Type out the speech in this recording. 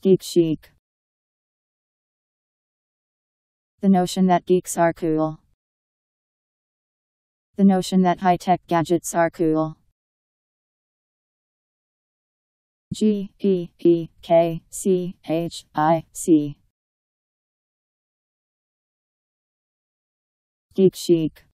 Geek chic. The notion that geeks are cool. The notion that high tech gadgets are cool. G P P K C H I C. Geek chic.